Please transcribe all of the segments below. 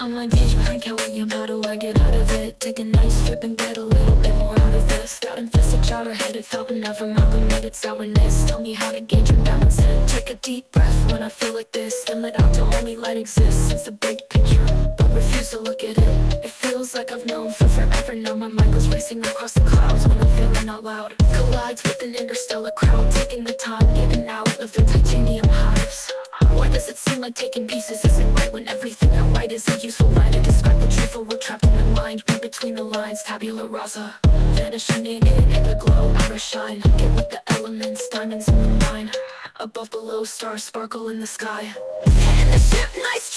I'm like, bitch, I can't wait, how do I get out of it? Take a nice trip and get a little bit more out of this. Got infested, chowder-headed, felt never amalgamated sourness. Tell me how to gauge and balance it Take a deep breath when I feel like this. Then let out to only light exists. It's the big picture, but refuse to look at it. It feels like I've known for forever. Now My mind goes racing across the clouds when I'm feeling out loud. Collides with an interstellar crowd Taking the time, getting out of the titanium hives. Why does it seem like taking pieces isn't right Write is a useful line To describe the truth or we're trapped in the mind Read between the lines, tabula rasa Vanishing in in the glow, outer shine. Get with the elements, diamonds in the mine. Above, below, stars sparkle in the sky. And the ship, nice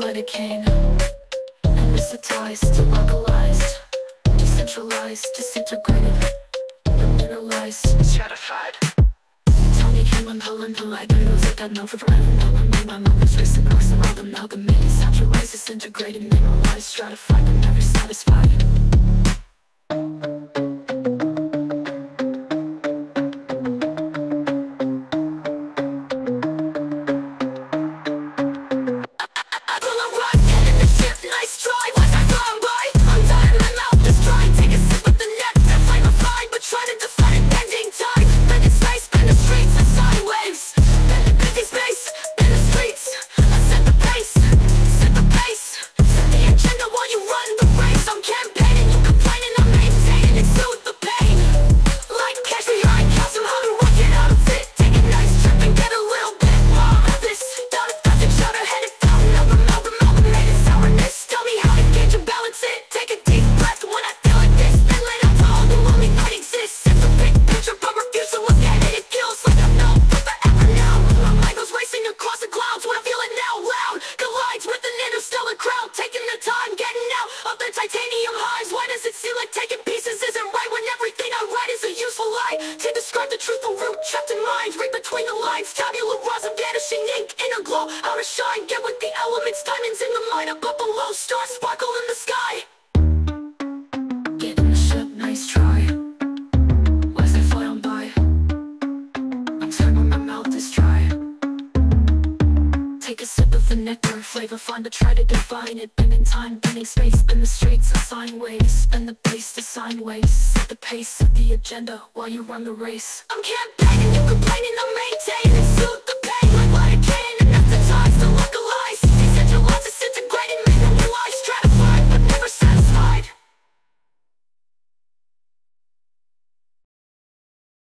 like lidocaine Anesthetized, localized Decentralized, disintegrated Mineralized, stratified Tell me can I'm pulling the light The music I know for forever. Now my mind, my mind is racing across the Amalgamated, centralized, disintegrated Mineralized, stratified, but never satisfied lines Tabula rasa, vanishing ink in a glow. To shine, get with the elements Diamonds in the mind, above below Stars sparkle flavor, flavor find to try to define it. Bending time, bending space, bend the streets, assign ways Bend the place, assign ways, set the pace, set the agenda While you run the race. I'm campaigning, you complaining, I'm maintaining Suit the pain